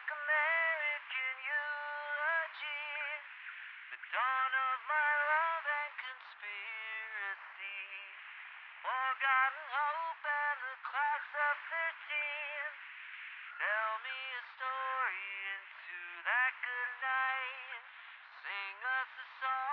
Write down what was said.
like American eulogy. The dawn of my love and conspiracy. Forgotten hope and the class of 13. Tell me a story into that good night. Sing us a song.